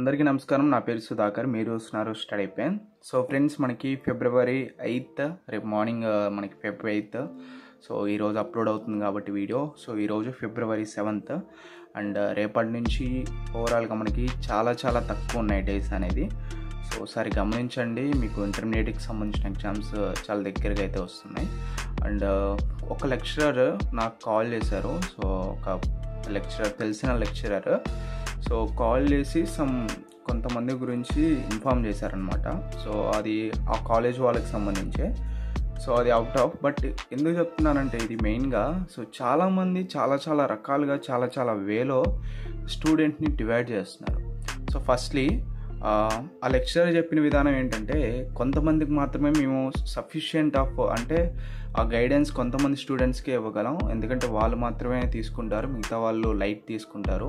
అందరికీ నమస్కారం. నా పేరు సుధాకర్. మీరు వస్తున్నారు స్టడీ పెన్ సో ఫ్రెండ్స్ మనకి ఫిబ్రవరి ఎయిత్ రేపు మార్నింగ్ uh, మనకి ఫిబ్రవరి ఎయిత్ సో ఈరోజు అప్లోడ్ అవుతుంది కాబట్టి వీడియో సో ఈరోజు ఫిబ్రవరి సెవెంత్ అండ్ రేపటి నుంచి ఓవరాల్గా మనకి చాలా చాలా తక్కువ ఉన్నాయి డేస్ అనేది. సో ఒకసారి గమనించండి. మీకు ఇంటర్మీడియట్కి సంబంధించిన ఎగ్జామ్స్ uh, చాలా దగ్గరగా అయితే వస్తున్నాయి. అండ్ uh, ఒక లెక్చరర్ నాకు కాల్ చేశారు. సో ఒక లెక్చరర్ తెలిసిన లెక్చరర్ సో కాల్ చేసి సమ్ కొంతమంది గురించి ఇన్ఫామ్ చేశారనమాట సో అది ఆ కాలేజ్ వాళ్ళకి సంబంధించే. సో అది అవుట్ ఆఫ్ బట్ ఎందుకు చెప్తున్నానంటే ఇది మెయిన్గా సో చాలామంది చాలా చాలా రకాలుగా చాలా చాలా వేలో స్టూడెంట్ని డివైడ్ చేస్తున్నారు. సో ఫస్ట్లీ ఆ లెక్చరర్ చెప్పిన విధానం ఏంటంటే కొంతమందికి మాత్రమే మేము సఫిషియంట్ ఆఫ్ అంటే ఆ గైడెన్స్ కొంతమంది స్టూడెంట్స్కే ఇవ్వగలం. ఎందుకంటే వాళ్ళు మాత్రమే తీసుకుంటారు మిగతా వాళ్ళు లైట్ తీసుకుంటారు.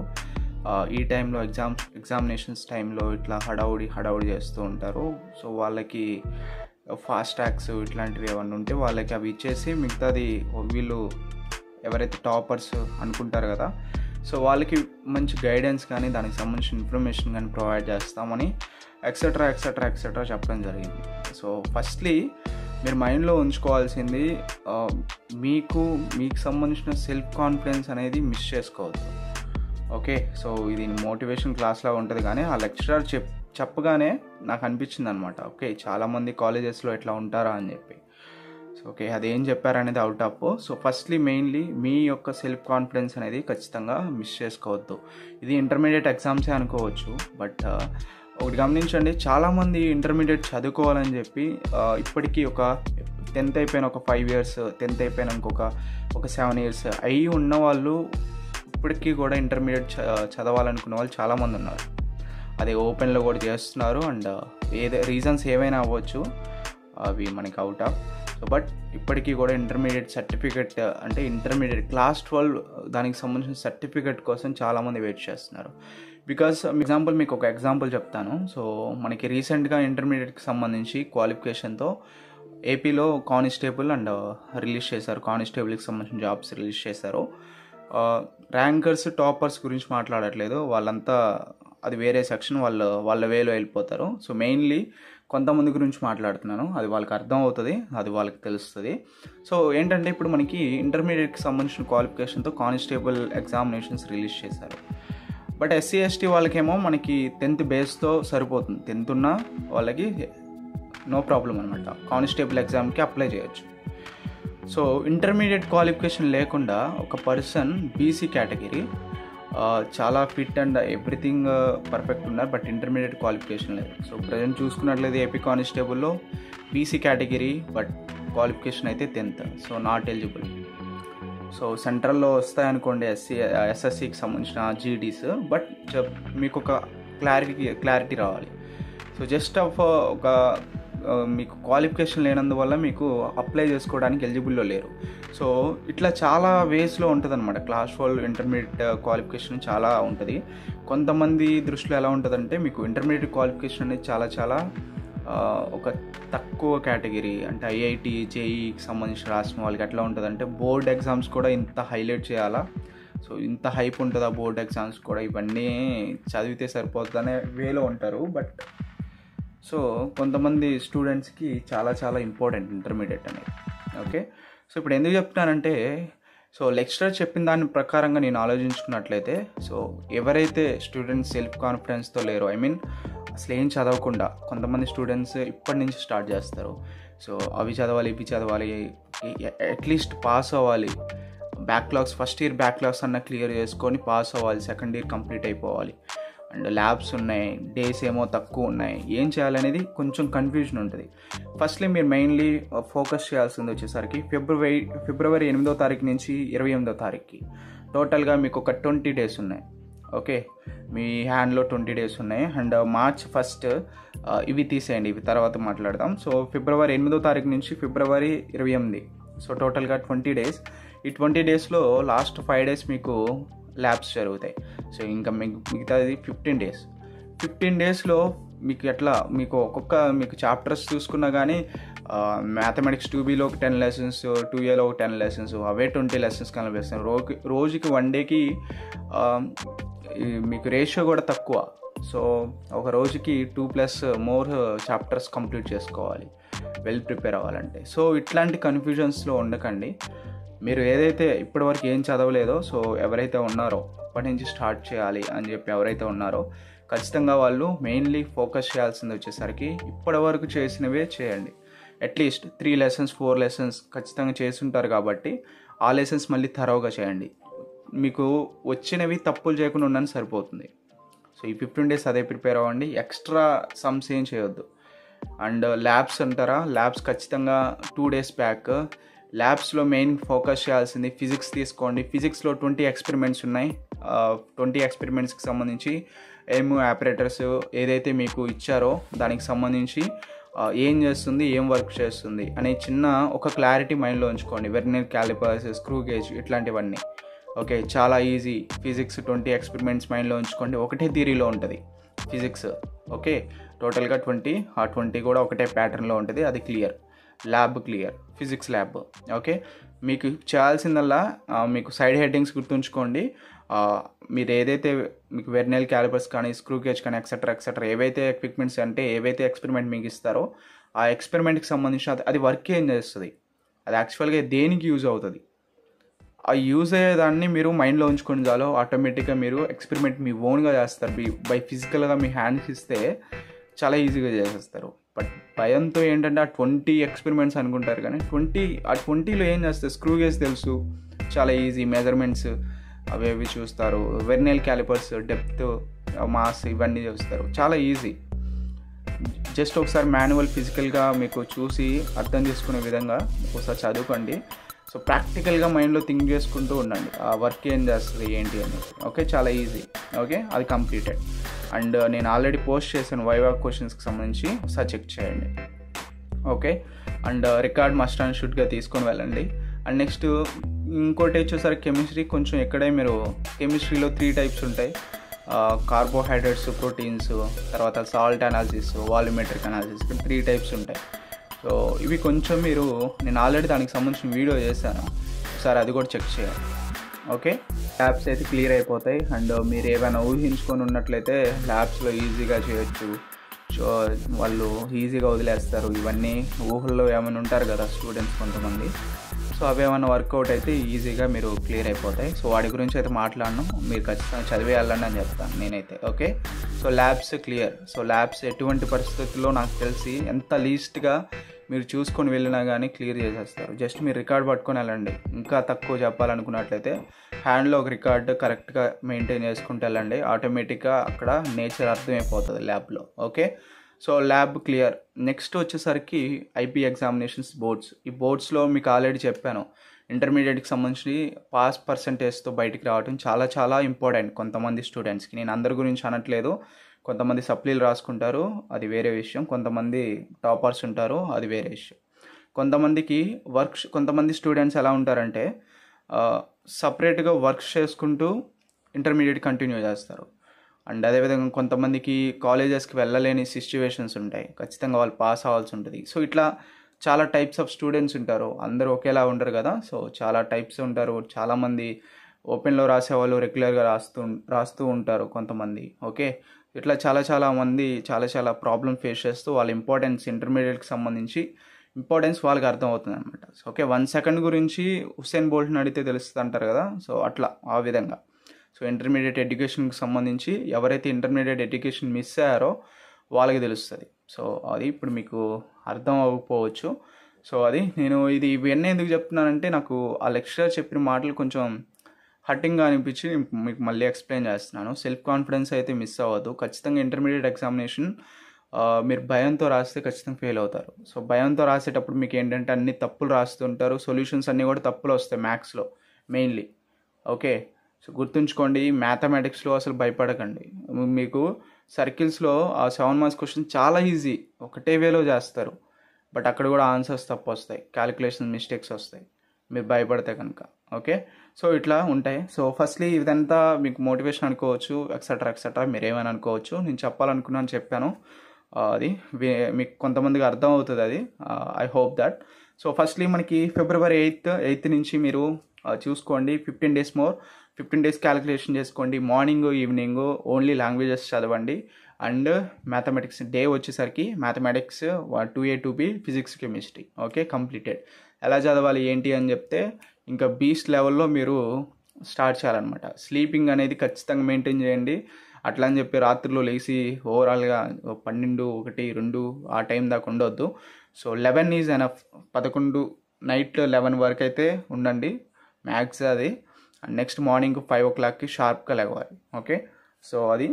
ఈ టైంలో ఎగ్జామ్స్ ఎగ్జామినేషన్స్ టైంలో ఇట్లా హడావుడి హడావుడి చేస్తూ ఉంటారు. సో వాళ్ళకి ఫాస్ట్ ట్యాక్స్ ఇట్లాంటివి ఏమన్నా ఉంటే వాళ్ళకి అవి ఇచ్చేసి మిగతాది వీళ్ళు ఎవరైతే టాపర్స్ అనుకుంటారు కదా సో వాళ్ళకి మంచి గైడెన్స్ కానీ దానికి సంబంధించిన ఇన్ఫర్మేషన్ కానీ ప్రొవైడ్ చేస్తామని ఎక్సెట్రా ఎక్సెట్రా ఎక్సెట్రా చెప్పడం జరిగింది. సో ఫస్ట్లీ మీరు మైండ్లో ఉంచుకోవాల్సింది మీకు మీకు సంబంధించిన సెల్ఫ్ కాన్ఫిడెన్స్ అనేది మిస్ చేసుకోవద్దు. ఓకే సో ఇది మోటివేషన్ క్లాస్లా ఉంటుంది కానీ ఆ లెక్చరర్ చెప్ చెప్పగానే నాకు అనిపించింది అనమాట ఓకే చాలామంది కాలేజెస్లో ఎట్లా ఉంటారా అని చెప్పి. సో ఓకే అదేం చెప్పారనేది out of so firstly mainly మీ యొక్క సెల్ఫ్ కాన్ఫిడెన్స్ అనేది ఖచ్చితంగా మిస్ చేసుకోవద్దు. ఇది ఇంటర్మీడియట్ ఎగ్జామ్సే అనుకోవచ్చు బట్ ఒకటి గమనించండి చాలామంది ఇంటర్మీడియట్ చదువుకోవాలని చెప్పి ఇప్పటికీ ఒక టెన్త్ అయిపోయిన ఒక ఫైవ్ ఇయర్స్ టెన్త్ అయిపోయిన ఇంకొక ఒక సెవెన్ ఇయర్స్ అయి ఉన్న వాళ్ళు ఇప్పటికీ కూడా ఇంటర్మీడియట్ చ- చదవాలనుకున్న వాళ్ళు చాలామంది ఉన్నారు. అది ఓపెన్లో కూడా చేస్తున్నారు అండ్ uh, ఏదే రీజన్స్ ఏమైనా అవ్వచ్చు అవి మనకి అవుట్ ఆఫ్ సో బట్ ఇప్పటికీ కూడా ఇంటర్మీడియట్ సర్టిఫికెట్ uh, అంటే ఇంటర్మీడియట్ క్లాస్ ట్వెల్వ్ uh, దానికి సంబంధించిన సర్టిఫికెట్ కోసం చాలామంది వెయిట్ చేస్తున్నారు. బికాస్ ఎగ్జాంపుల్ um, మీకు ఒక ఎగ్జాంపుల్ చెప్తాను. సో మనకి రీసెంట్గా ఇంటర్మీడియట్కి సంబంధించి క్వాలిఫికేషన్తో ఏపీలో కానిస్టేబుల్ అండ్ రిలీజ్ చేశారు. కానిస్టేబుల్కి సంబంధించిన జాబ్స్ రిలీజ్ చేశారు. ర్యాంకర్స్ టాపర్స్ గురించి మాట్లాడట్లేదు. వాళ్ళంతా అది వేరే సెక్షన్ వాళ్ళు వాళ్ళ వేలో వెళ్ళిపోతారు. సో మెయిన్లీ కొంతమంది గురించి మాట్లాడుతున్నాను. అది వాళ్ళకి అర్థం అవుతుంది అది వాళ్ళకి తెలుస్తుంది. సో ఏంటంటే ఇప్పుడు మనకి ఇంటర్మీడియట్కి సంబంధించిన క్వాలిఫికేషన్తో కానిస్టేబుల్ ఎగ్జామినేషన్స్ రిలీజ్ చేశారు. బట్ ఎస్సీ ఎస్టీ వాళ్ళకేమో మనకి టెన్త్ బేస్తో సరిపోతుంది. టెన్త్ ఉన్న వాళ్ళకి నో ప్రాబ్లం అనమాట కానిస్టేబుల్ ఎగ్జామ్కి అప్లై చేయొచ్చు. సో ఇంటర్మీడియట్ క్వాలిఫికేషన్ లేకుండా ఒక పర్సన్ బీసీ కేటగిరీ చాలా ఫిట్ అండ్ ఎవ్రీథింగ్ పర్ఫెక్ట్ ఉన్నారు బట్ ఇంటర్మీడియట్ క్వాలిఫికేషన్ లేదు. సో ప్రజెంట్ చూసుకున్నట్లయితే ఏపీ కానిస్టేబుల్లో బీసీ కేటగిరీ బట్ క్వాలిఫికేషన్ అయితే tenth so not eligible so సెంట్రల్లో వస్తాయనుకోండి ఎస్సీ ఎస్ఎస్సికి సంబంధించిన జీడీస్ బట్ మీకు ఒక క్లారిటీ క్లారిటీ రావాలి. సో జస్ట్ ఆఫ్ ఒక మీకు క్వాలిఫికేషన్ లేనందువల్ల మీకు అప్లై చేసుకోవడానికి ఎలిజిబుల్లో లేరు. సో ఇట్లా చాలా వేస్లో ఉంటుంది అనమాట క్లాస్ ఫోల్ ఇంటర్మీడియట్ క్వాలిఫికేషన్ చాలా ఉంటుంది. కొంతమంది దృష్టిలో ఎలా ఉంటుందంటే మీకు ఇంటర్మీడియట్ క్వాలిఫికేషన్ అనేది చాలా చాలా ఒక తక్కువ కేటగిరీ అంటే ఐఐటి జేఈకి సంబంధించిన రాసిన వాళ్ళకి ఎట్లా ఉంటుందంటే బోర్డ్ ఎగ్జామ్స్ కూడా ఇంత హైలైట్ చేయాలా? సో ఇంత హైప్ ఉంటుందా బోర్డ్ ఎగ్జామ్స్ కూడా? ఇవన్నీ చదివితే సరిపోతుందనే వేలో ఉంటారు. బట్ సో కొంతమంది స్టూడెంట్స్కి చాలా చాలా ఇంపార్టెంట్ ఇంటర్మీడియట్ అనేది. ఓకే? సో ఇప్పుడు ఎందుకు చెప్తున్నానంటే సో లెక్చరర్ చెప్పిన దాని ప్రకారంగా నేను ఆలోచించుకున్నట్లయితే సో ఎవరైతే స్టూడెంట్స్ సెల్ఫ్ కాన్ఫిడెన్స్తో లేరో ఐ మీన్ అసలు ఏం చదవకుండా కొంతమంది స్టూడెంట్స్ ఇప్పటి నుంచి స్టార్ట్ చేస్తారు. సో అవి చదవాలి ఇవి చదవాలి అట్లీస్ట్ పాస్ అవ్వాలి. బ్యాక్లాగ్స్ ఫస్ట్ ఇయర్ బ్యాక్లాగ్స్ అన్న క్లియర్ చేసుకొని పాస్ అవ్వాలి సెకండ్ ఇయర్ కంప్లీట్ అయిపోవాలి. అండ్ ల్యాబ్స్ ఉన్నాయి డేస్ ఏమో తక్కువ ఉన్నాయి. ఏం చేయాలనేది కొంచెం కన్ఫ్యూజన్ ఉంటుంది. ఫస్ట్లీ మీరు మెయిన్లీ ఫోకస్ uh, చేయాల్సింది వచ్చేసరికి ఫిబ్రవరి ఫిబ్రవరి ఎనిమిదో తారీఖు నుంచి ఇరవై ఎనిమిదో తారీఖుకి. టోటల్గా మీకు ఒక ట్వంటీ డేస్ ఉన్నాయి. ఓకే మీ హ్యాండ్లో ట్వంటీ డేస్ ఉన్నాయి. And uh, March first uh, ఇవి తీసేయండి. ఇవి తర్వాత మాట్లాడదాం. సో ఫిబ్రవరి ఎనిమిదో తారీఖు నుంచి ఫిబ్రవరి ఇరవై ఎనిమిది. సో టోటల్గా ట్వంటీ డేస్ ఈ ట్వంటీ డేస్లో లాస్ట్ ఫైవ్ డేస్ మీకు ల్యాబ్స్ జరుగుతాయి. సో ఇంకా మీకు మిగతాది ఫిఫ్టీన్ డేస్. ఫిఫ్టీన్ డేస్లో మీకు ఎట్లా మీకు ఒక్కొక్క మీకు చాప్టర్స్ చూసుకున్నా కానీ మ్యాథమెటిక్స్ టూ బీలో ఒక టెన్ లెసన్స్ టూ ఏలో ఒక టెన్ లెసన్స్ అవే ట్వంటీ లెసన్స్ కనిపిస్తాయి రోజుకి రోజుకి వన్ డేకి మీకు రేషియో కూడా తక్కువ. సో ఒక రోజుకి two plus more chapters complete చేసుకోవాలి. వెల్ ప్రిపేర్ అవ్వాలంటే. సో ఇట్లాంటి కన్ఫ్యూజన్స్లో ఉండకండి. మీరు ఏదైతే ఇప్పటివరకు ఏం చదవలేదో సో ఎవరైతే ఉన్నారో ఇప్పటి నుంచి స్టార్ట్ చేయాలి అని చెప్పి ఎవరైతే ఉన్నారో ఖచ్చితంగా వాళ్ళు మెయిన్లీ ఫోకస్ చేయాల్సింది వచ్చేసరికి ఇప్పటివరకు చేసినవే చేయండి. At least three lessons four lessons ఖచ్చితంగా చేస్తుంటారు కాబట్టి ఆ లెసన్స్ మళ్ళీ తరోగా చేయండి. మీకు వచ్చినవి తప్పులు చేయకుండా ఉండని సరిపోతుంది. సో ఈ ఫిఫ్టీన్ డేస్ అదే ప్రిపేర్ అవ్వండి. ఎక్స్ట్రా సమ్స్ ఏం చేయొద్దు. అండ్ ల్యాబ్స్ uh, అంటారా? ల్యాబ్స్ ఖచ్చితంగా టూ డేస్ బ్యాక్ ల్యాబ్స్లో మెయిన్ ఫోకస్ చేయాల్సింది ఫిజిక్స్ తీసుకోండి. ఫిజిక్స్లో ట్వంటీ ఎక్స్పెరిమెంట్స్ ఉన్నాయి. ట్వంటీ ఎక్స్పెరిమెంట్స్కి సంబంధించి ఏం ఆపరేటర్స్ ఏదైతే మీకు ఇచ్చారో దానికి సంబంధించి ఏం చేస్తుంది ఏం వర్క్ చేస్తుంది అనే చిన్న ఒక క్లారిటీ మైండ్లో ఉంచుకోండి. వెర్నియర్ క్యాలిపర్స్ స్క్రూ గేజ్ ఇట్లాంటివన్నీ. ఓకే చాలా ఈజీ. ఫిజిక్స్ ట్వంటీ ఎక్స్పెరిమెంట్స్ మైండ్లో ఉంచుకోండి. ఒకటే థీరీలో ఉంటుంది ఫిజిక్స్. ఓకే టోటల్గా ట్వంటీ ఆ ట్వంటీ కూడా ఒకటే ప్యాటర్న్లో ఉంటుంది. అది clear. Lab clear physics lab. Okay? మీకు చేయాల్సిందల్లా మీకు సైడ్ హెడ్డింగ్స్ గుర్తుంచుకోండి. మీరు ఏదైతే మీకు వెర్నెల్ క్యాలిపర్స్ కానీ స్క్రూ గేజ్ కానీ ఎక్సెట్రా ఎక్సెట్రా ఏవైతే ఎక్విప్మెంట్స్ అంటే ఏవైతే ఎక్స్పెరిమెంట్ మీకు ఇస్తారో ఆ ఎక్స్పెరిమెంట్కి సంబంధించిన అది- వర్క్ ఏం చేస్తుంది? అది యాక్చువల్గా దేనికి యూజ్ అవుతుంది? ఆ యూజ్ అయ్యేదాన్ని మీరు మైండ్లో ఉంచుకొని చాలు ఆటోమేటిక్గా మీరు ఎక్స్పెరిమెంట్ మీ ఓన్గా చేస్తారు. బై ఫిజికల్గా మీ హ్యాండ్స్ ఇస్తే చాలా ఈజీగా చేసేస్తారు. బట్ భయంతో ఏంటంటే ఆ ట్వంటీ ఎక్స్పెరిమెంట్స్ అనుకుంటారు కానీ ట్వంటీ ఆ ట్వంటీలో ఏం చేస్తారు స్క్రూ గేజ్ తెలుసు. చాలా ఈజీ మెజర్మెంట్స్ అవి అవి చూస్తారు. వెర్నెల్ క్యాలిపర్స్ డెప్త్ మాస్ ఇవన్నీ చూస్తారు. చాలా ఈజీ. జస్ట్ ఒకసారి మాన్యువల్ ఫిజికల్గా మీకు చూసి అర్థం చేసుకునే విధంగా ఒకసారి చదువుకోండి. సో ప్రాక్టికల్గా మైండ్లో థింక్ చేసుకుంటూ ఉండండి. ఆ వర్క్ ఏం చేస్తుంది ఏంటి అని ఓకే చాలా ఈజీ. ఓకే అది కంప్లీటెడ్. అండ్ నేను ఆల్రెడీ పోస్ట్ చేశాను వైవా క్వశ్చన్స్కి సంబంధించి. ఒకసారి చెక్ చేయండి. Okay? And record must and షుడ్గా తీసుకొని వెళ్ళండి. అండ్ నెక్స్ట్ ఇంకోటి వచ్చేసరికి కెమిస్ట్రీ. కొంచెం ఎక్కడే మీరు కెమిస్ట్రీలో త్రీ టైప్స్ ఉంటాయి. కార్బోహైడ్రేట్స్ ప్రోటీన్స్ తర్వాత salt analysis volumetric analysis three types ఉంటాయి. సో ఇవి కొంచెం మీరు నేను ఆల్రెడీ దానికి సంబంధించిన వీడియో చేశాను. ఒకసారి అది కూడా చెక్ చేయాలి ఓకే ల్యాబ్స్ అయితే క్లియర్ అయిపోతాయి. అండ్ uh, మీరు ఏమైనా ఊహించుకొని ఉన్నట్లయితే ల్యాబ్స్లో ఈజీగా చేయొచ్చు. సో వాళ్ళు ఈజీగా వదిలేస్తారు. ఇవన్నీ ఊహల్లో ఏమైనా ఉంటారు కదా స్టూడెంట్స్ కొంతమంది. సో అవి ఏమైనా వర్కౌట్ అయితే ఈజీగా మీరు క్లియర్ అయిపోతాయి. సో వాటి గురించి అయితే మాట్లాడను. మీరు ఖచ్చితంగా చదివేయాలని అని చెప్తాను నేనైతే. Okay so labs clear so labs ఎటువంటి పరిస్థితుల్లో నాకు తెలిసి ఎంత లీస్ట్గా మీరు చూసుకొని వెళ్ళినా కానీ క్లియర్ చేసేస్తారు. జస్ట్ మీరు రికార్డ్ పట్టుకొని వెళ్ళండి. ఇంకా తక్కువ చెప్పాలనుకున్నట్లయితే హ్యాండ్లో ఒక రికార్డ్ కరెక్ట్గా మెయింటైన్ చేసుకుంటూ వెళ్ళండి. ఆటోమేటిక్గా అక్కడ నేచర్ అర్థమైపోతుంది ల్యాబ్లో. Okay? So lab clear. Next వచ్చేసరికి ఐపీ ఎగ్జామినేషన్స్ బోర్డ్స్. ఈ బోర్డ్స్లో మీకు ఆల్రెడీ చెప్పాను. ఇంటర్మీడియట్కి సంబంధించి పాస్ పర్సంటేజ్తో బయటికి రావడం చాలా చాలా ఇంపార్టెంట్ కొంతమంది స్టూడెంట్స్కి. నేను అందరి గురించి అనట్లేదు. కొంతమంది సప్లీలు రాసుకుంటారు అది వేరే విషయం. కొంతమంది టాపర్స్ ఉంటారు అది వేరే విషయం. కొంతమందికి వర్క్స్ కొంతమంది స్టూడెంట్స్ ఎలా ఉంటారంటే సపరేట్గా వర్క్స్ చేసుకుంటూ ఇంటర్మీడియట్ కంటిన్యూ చేస్తారు. అండ్ అదేవిధంగా కొంతమందికి కాలేజెస్కి వెళ్ళలేని సిచ్యువేషన్స్ ఉంటాయి. ఖచ్చితంగా వాళ్ళు పాస్ అవ్వాల్సి ఉంటుంది. సో ఇట్లా చాలా టైప్స్ ఆఫ్ స్టూడెంట్స్ ఉంటారు. అందరూ ఒకేలా ఉండరు కదా. సో చాలా టైప్స్ ఉంటారు. చాలామంది ఓపెన్లో రాసేవాళ్ళు రెగ్యులర్గా రాస్తూ రాస్తూ ఉంటారు కొంతమంది. ఓకే? ఇట్లా చాలా చాలా మంది చాలా చాలా ప్రాబ్లమ్ ఫేస్ చేస్తూ వాళ్ళ ఇంపార్టెన్స్ ఇంటర్మీడియట్కి సంబంధించి ఇంపార్టెన్స్ వాళ్ళకి అర్థమవుతుంది అనమాట సో ఓకే వన్ సెకండ్ గురించి హుసేన్ బోల్ట్ని అడిగితే తెలుస్తుంది అంటారు కదా? సో అట్లా ఆ విధంగా. సో ఇంటర్మీడియట్ ఎడ్యుకేషన్కి సంబంధించి ఎవరైతే ఇంటర్మీడియట్ ఎడ్యుకేషన్ మిస్ అయ్యారో వాళ్ళకి తెలుస్తుంది. సో అది ఇప్పుడు మీకు అర్థం అవ్వకపోవచ్చు. సో అది నేను ఇది ఇవన్నీ ఎందుకు చెప్తున్నానంటే నాకు ఆ లెక్చరర్ చెప్పిన మాటలు కొంచెం హట్టింగ్గా అనిపించి మీకు మళ్ళీ ఎక్స్ప్లెయిన్ చేస్తున్నాను. సెల్ఫ్ కాన్ఫిడెన్స్ అయితే మిస్ అవ్వదు ఖచ్చితంగా ఇంటర్మీడియట్ ఎగ్జామినేషన్ మీరు భయంతో రాస్తే ఖచ్చితంగా ఫెయిల్ అవుతారు. సో భయంతో రాసేటప్పుడు మీకు ఏంటంటే అన్ని తప్పులు రాస్తుంటారు. సొల్యూషన్స్ అన్నీ కూడా తప్పులు వస్తాయి మ్యాథ్స్లో మెయిన్లీ. ఓకే? సో గుర్తుంచుకోండి మ్యాథమెటిక్స్లో అసలు భయపడకండి. మీకు సర్కిల్స్లో ఆ సెవెన్ మార్క్స్ క్వశ్చన్ చాలా ఈజీ. ఒకటే వేలో చేస్తారు. బట్ అక్కడ కూడా ఆన్సర్స్ తప్పు వస్తాయి క్యాలిక్యులేషన్ మిస్టేక్స్ వస్తాయి. మీరు భయపడితే కనుక. ఓకే సో ఇట్లా ఉంటాయి. సో ఫస్ట్లీ ఇదంతా మీకు మోటివేషన్ అనుకోవచ్చు ఎక్సెట్రా ఎక్సెట్రా మీరు ఏమైనా అనుకోవచ్చు. నేను చెప్పాలనుకున్నాను చెప్పాను. Uh, అది మీకు కొంతమందికి అర్థం అవుతుంది అది I hope that so firstly మనకి ఫిబ్రవరి ఎయిత్ ఎయిత్ నుంచి మీరు uh, చూసుకోండి. Fifteen days more fifteen days calculation చేసుకోండి. మార్నింగ్ ఈవినింగ్ ఓన్లీ లాంగ్వేజెస్ చదవండి. అండ్ మ్యాథమెటిక్స్ డే వచ్చేసరికి mathematics two A two B physics chemistry okay completed ఎలా చదవాలి ఏంటి అని చెప్తే ఇంకా బీస్ట్ లెవెల్లో మీరు స్టార్ట్ చేయాలన్నమాట. స్లీపింగ్ అనేది ఖచ్చితంగా మెయింటైన్ చేయండి. అట్లా అని చెప్పి రాత్రిలో లేచి ఓవరాల్గా పన్నెండు ఒకటి రెండు ఆ టైం దాకా ఉండొద్దు. So eleven is enough. పదకొండు నైట్ లెవెన్ వరకు అయితే ఉండండి. మ్యాక్స్ అది. అండ్ నెక్స్ట్ మార్నింగ్ ఫైవ్ ఓ క్లాక్కి షార్ప్గా లేవాలి ఓకే? సో అది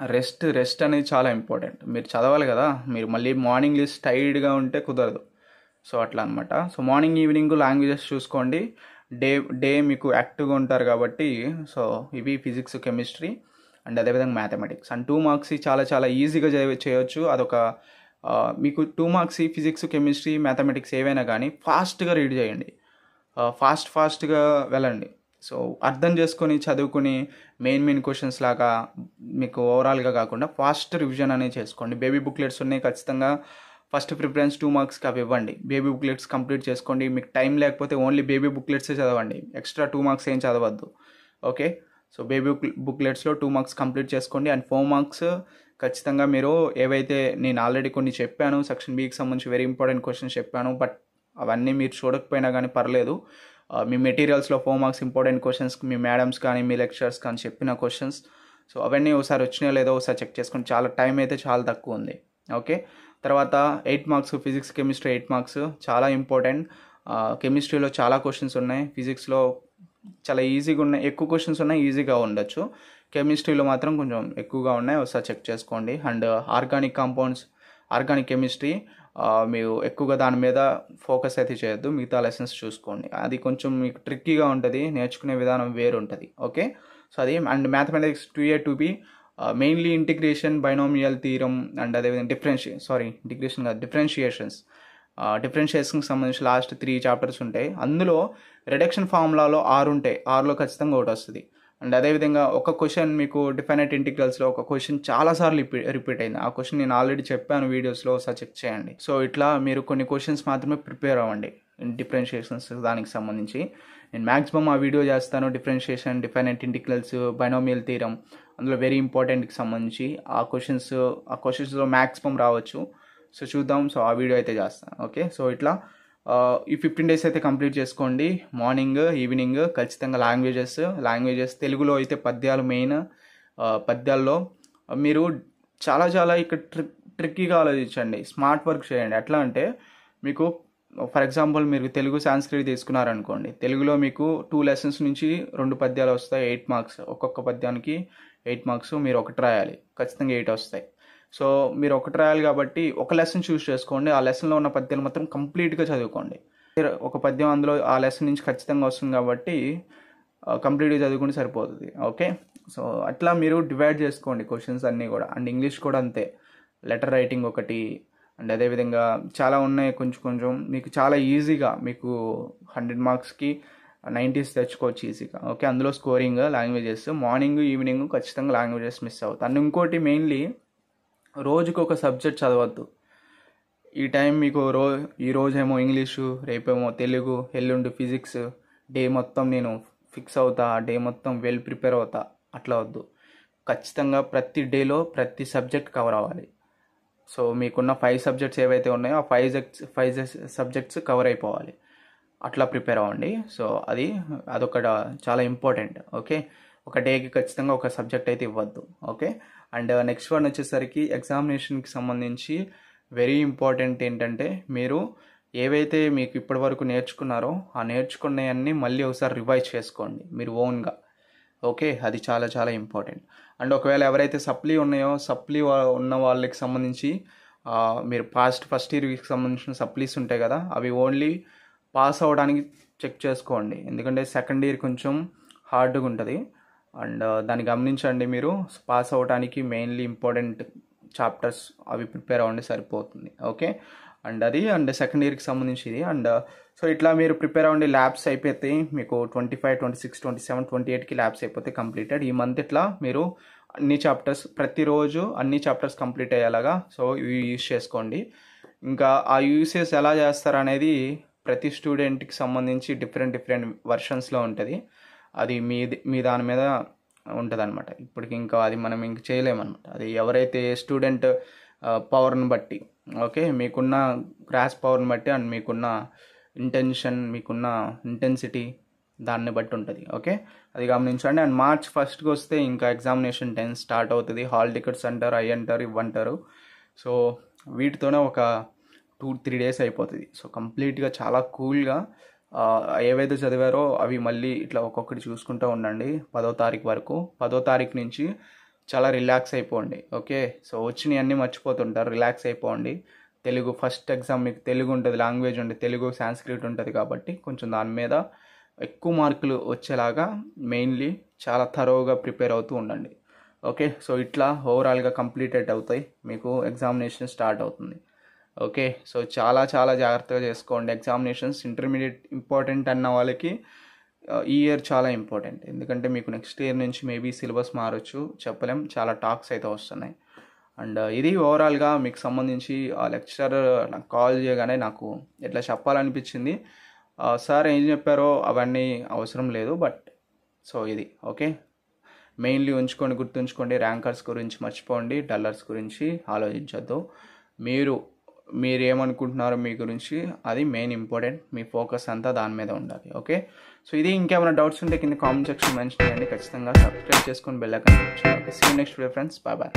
రెస్ట్ రెస్ట్ అనేది చాలా ఇంపార్టెంట్. మీరు చదవాలి కదా మీరు మళ్ళీ మార్నింగ్ లేచి టైర్డ్గా ఉంటే కుదరదు. సో అట్లా అనమాట సో మార్నింగ్ ఈవినింగ్ లాంగ్వేజెస్ చూసుకోండి. డే డే మీకు యాక్టివ్గా ఉంటారు కాబట్టి సో ఇవి ఫిజిక్స్ కెమిస్ట్రీ అండ్ అదేవిధంగా మ్యాథమెటిక్స్. అండ్ టూ మార్క్స్ చాలా చాలా ఈజీగా చేయ- చేయొచ్చు. అదొక మీకు two marks physics chemistry mathematics ఏవైనా కానీ ఫాస్ట్గా రీడ్ చేయండి. ఫాస్ట్ ఫాస్ట్గా వెళ్ళండి. సో అర్థం చేసుకొని చదువుకుని మెయిన్ మెయిన్ క్వశ్చన్స్ లాగా మీకు ఓవరాల్గా కాకుండా ఫాస్ట్ రివిజన్ అనేది చేసుకోండి. బేబీ బుక్లెట్స్ ఉన్నాయి ఖచ్చితంగా. ఫస్ట్ ప్రిఫరెన్స్ టూ మార్క్స్కి అవి ఇవ్వండి. బేబీ బుక్లెట్స్ కంప్లీట్ చేసుకోండి. మీకు టైం లేకపోతే ఓన్లీ బేబీ బుక్లెట్సే చదవండి. ఎక్స్ట్రా టూ మార్క్స్ ఏం చదవద్దు. ఓకే సో బేబీ బుక్లెట్స్లో టూ మార్క్స్ కంప్లీట్ చేసుకోండి. అండ్ ఫోర్ మార్క్స్ ఖచ్చితంగా మీరు ఏవైతే నేను ఆల్రెడీ కొన్ని చెప్పాను సెక్షన్ బీకి సంబంధించి వెరీ ఇంపార్టెంట్ క్వశ్చన్స్ చెప్పాను బట్ అవన్నీ మీరు చూడకపోయినా కానీ పర్లేదు. Uh, మీ మెటీరియల్స్లో ఫోర్ మార్క్స్ ఇంపార్టెంట్ క్వశ్చన్స్ మీ మేడమ్స్ కానీ మీ లెక్చర్స్ కానీ చెప్పిన క్వశ్చన్స్ సో అవన్నీ ఒకసారి వచ్చినాయో లేదో ఒకసారి చెక్ చేసుకోండి చాలా టైం అయితే చాలా తక్కువ ఉంది. ఓకే తర్వాత eight marks physics chemistry eight marks చాలా ఇంపార్టెంట్ కెమిస్ట్రీలో చాలా క్వశ్చన్స్ ఉన్నాయి. ఫిజిక్స్లో చాలా ఈజీగా ఉన్నాయి. ఎక్కువ క్వశ్చన్స్ ఉన్నాయి ఈజీగా ఉండొచ్చు. కెమిస్ట్రీలో మాత్రం కొంచెం ఎక్కువగా ఉన్నాయి. ఒకసారి చెక్ చేసుకోండి. And organic compounds organic chemistry మీరు ఎక్కువగా దాని మీద ఫోకస్ అయితే చేయొద్దు. మిగతా లెసన్స్ చూసుకోండి. అది కొంచెం మీకు ట్రిక్కీగా ఉంటుంది. నేర్చుకునే విధానం వేరు ఉంటుంది ఓకే సో అది and mathematics two A two B mainly integration binomial theorem and అదేవిధంగా డిఫరెన్షి సారీ ఇంటిగ్రేషన్ కాదు డిఫరెన్షియేషన్స్ డిఫరెన్షియేషన్కి uh, సంబంధించి లాస్ట్ త్రీ చాప్టర్స్ ఉంటాయి. అందులో రిడక్షన్ ఫార్ములాలో ఆరు ఉంటాయి. ఆరులో ఖచ్చితంగా ఒకటి వస్తుంది. అండ్ అదేవిధంగా ఒక క్వశ్చన్ మీకు డిఫైనైట్ ఇంటిగ్రల్స్లో ఒక క్వశ్చన్ చాలాసార్లు రిపీట్ రిపీట్ అయింది. ఆ క్వశ్చన్ నేను ఆల్రెడీ చెప్పాను వీడియోస్లో ఒకసారి చెక్ చేయండి. సో ఇట్లా మీరు కొన్ని క్వశ్చన్స్ మాత్రమే ప్రిపేర్ అవ్వండి. డిఫరెన్షియేషన్స్ దానికి సంబంధించి. నేను మ్యాక్సిమం ఆ వీడియో చేస్తాను డిఫరెన్షియేషన్ డిఫైనైట్ ఇంటిగ్రల్స్ బైనోమియల్ తీరం అందులో వెరీ ఇంపార్టెంట్కి సంబంధించి ఆ క్వశ్చన్స్ ఆ క్వశ్చన్స్లో మ్యాక్సిమం రావచ్చు. సో చూద్దాం. సో ఆ వీడియో అయితే చేస్తాను ఓకే సో ఇట్లా ఈ ఫిఫ్టీన్ డేస్ అయితే కంప్లీట్ చేసుకోండి. మార్నింగ్ ఈవినింగ్ ఖచ్చితంగా లాంగ్వేజెస్ లాంగ్వేజెస్ తెలుగులో అయితే పద్యాలు మెయిన్ పద్యాల్లో. మీరు చాలా చాలా ఇక్కడ ట్రిక్ ట్రిక్కీగా ఆలోచించండి. స్మార్ట్ వర్క్ చేయండి. ఎట్లా అంటే మీకు ఫర్ ఎగ్జాంపుల్ మీరు తెలుగు సాంస్క్రిట్ తీసుకున్నారనుకోండి తెలుగులో మీకు టూ లెసన్స్ నుంచి రెండు పద్యాలు వస్తాయి ఎయిట్ మార్క్స్ ఒక్కొక్క పద్యానికి ఎయిట్ మార్క్స్ మీరు ఒకటి రాయాలి. ఖచ్చితంగా ఎయిట్ వస్తాయి. సో మీరు ఒకటి రాయాలి కాబట్టి ఒక లెసన్ చూస్ చేసుకోండి. ఆ లెసన్లో ఉన్న పద్యాలు మాత్రం కంప్లీట్గా చదువుకోండి. మీరు ఒక పద్యం అందులో ఆ లెసన్ నుంచి ఖచ్చితంగా వస్తుంది కాబట్టి కంప్లీట్గా చదువుకుంటే సరిపోతుంది. ఓకే సో అట్లా మీరు డివైడ్ చేసుకోండి క్వశ్చన్స్ అన్నీ కూడా. అండ్ ఇంగ్లీష్ కూడా అంతే. లెటర్ రైటింగ్ ఒకటి అండ్ అదేవిధంగా చాలా ఉన్నాయి కొంచెం కొంచెం. మీకు చాలా ఈజీగా మీకు హండ్రెడ్ మార్క్స్కి నైంటీస్ తెచ్చుకోవచ్చు ఈజీగా. ఓకే అందులో స్కోరింగ్ లాంగ్వేజెస్ మార్నింగ్ ఈవినింగ్ ఖచ్చితంగా లాంగ్వేజెస్ మిస్ అవుతాయి అండ్ ఇంకోటి మెయిన్లీ రోజుకు ఒక సబ్జెక్ట్ చదవద్దు. ఈ టైం మీకు రో ఈ రోజేమో ఇంగ్లీషు రేపేమో తెలుగు ఎల్లుండి ఫిజిక్స్ డే మొత్తం నేను ఫిక్స్ అవుతా డే మొత్తం వెల్ ప్రిపేర్ అవుతా. అట్లా వద్దు. ఖచ్చితంగా ప్రతి డేలో ప్రతి సబ్జెక్ట్ కవర్ అవ్వాలి. సో మీకున్న ఫైవ్ సబ్జెక్ట్స్ ఏవైతే ఉన్నాయో ఆ ఫైవ్ ఫైవ్ సబ్జెక్ట్స్ కవర్ అయిపోవాలి. అట్లా ప్రిపేర్ అవ్వండి. సో అది అదొక చాలా ఇంపార్టెంట్ ఓకే ఒక డేకి ఖచ్చితంగా ఒక సబ్జెక్ట్ అయితే ఇవ్వద్దు ఓకే అండ్ నెక్స్ట్ వన్ వచ్చేసరికి ఎగ్జామినేషన్కి సంబంధించి వెరీ ఇంపార్టెంట్ ఏంటంటే మీరు ఏవైతే మీకు ఇప్పటివరకు నేర్చుకున్నారో ఆ నేర్చుకున్నవన్నీ మళ్ళీ ఒకసారి రివైజ్ చేసుకోండి మీరు ఓన్గా ఓకే అది చాలా చాలా ఇంపార్టెంట్. అండ్ ఒకవేళ ఎవరైతే సప్లీ ఉన్నాయో సప్లీ ఉన్న వాళ్ళకి సంబంధించి మీరు పాస్ట్ ఫస్ట్ ఇయర్కి సంబంధించిన సప్లీస్ ఉంటాయి కదా అవి ఓన్లీ పాస్ అవ్వడానికి చెక్ చేసుకోండి. ఎందుకంటే సెకండ్ ఇయర్ కొంచెం హార్డ్గా ఉంటుంది. అండ్ దాన్ని గమనించండి మీరు. పాస్ అవ్వడానికి మెయిన్లీ ఇంపార్టెంట్ చాప్టర్స్ అవి ప్రిపేర్ అవ్వండి సరిపోతుంది. ఓకే? అండ్ అది అండ్ సెకండ్ ఇయర్కి సంబంధించి ఇది. అండ్ సో ఇట్లా మీరు ప్రిపేర్ అవ్వండి ల్యాబ్స్ అయిపోతాయి మీకు twenty five twenty six twenty seven twenty ఎయిట్కి ల్యాబ్స్ అయిపోతే కంప్లీటెడ్ ఈ మంత్ ఇట్లా మీరు అన్ని చాప్టర్స్ ప్రతిరోజు అన్ని చాప్టర్స్ కంప్లీట్ అయ్యేలాగా సో ఇవి యూస్ చేసుకోండి. ఇంకా ఆ యూసేజ్ ఎలా చేస్తారు అనేది ప్రతి స్టూడెంట్కి సంబంధించి డిఫరెంట్ డిఫరెంట్ వర్షన్స్లో ఉంటుంది. అది మీ మీ దాని మీద ఉంటుంది అనమాట ఇప్పటికి ఇంకా అది మనం ఇంక చేయలేమన్నమాట. అది ఎవరైతే స్టూడెంట్ పవర్ని బట్టి ఓకే? మీకున్న క్రాస్ పవర్ని బట్టి అండ్ మీకున్న ఇంటెన్షన్ మీకున్న ఇంటెన్సిటీ దాన్ని బట్టి ఉంటుంది ఓకే? అది గమనించండి. అండ్ మార్చ్ ఫస్ట్కి వస్తే ఇంకా ఎగ్జామినేషన్ టెన్ స్టార్ట్ అవుతుంది. హాల్ టికెట్స్ అంటారు అవి అంటారు ఇవ్వంటారు సో వీటితోనే ఒక టూ త్రీ డేస్ అయిపోతుంది. సో కంప్లీట్గా చాలా కూల్గా ఏవైతే చదివారో అవి మళ్ళీ ఇట్లా ఒక్కొక్కటి చూసుకుంటూ ఉండండి. పదో తారీఖు వరకు. పదో తారీఖు నుంచి చాలా రిలాక్స్ అయిపోండి ఓకే సో వచ్చినవి అన్నీ మర్చిపోతుంటారు. రిలాక్స్ అయిపోండి. తెలుగు ఫస్ట్ ఎగ్జామ్ మీకు తెలుగు ఉంటుంది లాంగ్వేజ్ ఉంటుంది తెలుగు సాంస్క్రిట్ ఉంటుంది కాబట్టి కొంచెం దాని మీద ఎక్కువ మార్కులు వచ్చేలాగా మెయిన్లీ చాలా థరోగా ప్రిపేర్ అవుతూ ఉండండి ఓకే సో ఇట్లా ఓవరాల్గా కంప్లీటెడ్ అవుతాయి. మీకు ఎగ్జామినేషన్ స్టార్ట్ అవుతుంది ఓకే సో చాలా చాలా జాగ్రత్తగా చేసుకోండి. ఎగ్జామినేషన్స్ ఇంటర్మీడియట్ ఇంపార్టెంట్ అన్న వాళ్ళకి Uh, ఈ ఇయర్ చాలా ఇంపార్టెంట్ ఎందుకంటే మీకు నెక్స్ట్ ఇయర్ నుంచి మేబీ సిలబస్ మారొచ్చు చెప్పలేం. చాలా టాక్స్ అయితే వస్తున్నాయి. అండ్ uh, ఇది ఓవరాల్గా మీకు సంబంధించి ఆ లెక్చరర్ నాకు కాల్ చేయగానే నాకు ఎట్లా చెప్పాలనిపించింది. Uh, సార్ ఏం చెప్పారో అవన్నీ అవసరం లేదు బట్ సో ఇది ఓకే మెయిన్లీ ఉంచుకోండి గుర్తుంచుకోండి ర్యాంకర్స్ గురించి మర్చిపోండి డల్లర్స్ గురించి ఆలోచించొద్దు. మీరు మీరు ఏమనుకుంటున్నారో మీ గురించి అది మెయిన్ ఇంపార్టెంట్ మీ ఫోకస్ అంతా దాని మీద ఉండాలి ఓకే సో ఇది ఇంకేమైనా డౌట్స్ ఉంటే కింద కామెంట్ సెక్షన్ మెన్షన్ చేయండి. ఖచ్చితంగా సబ్స్క్రైబ్ చేసుకొని bell icon okay see next video friends bye bye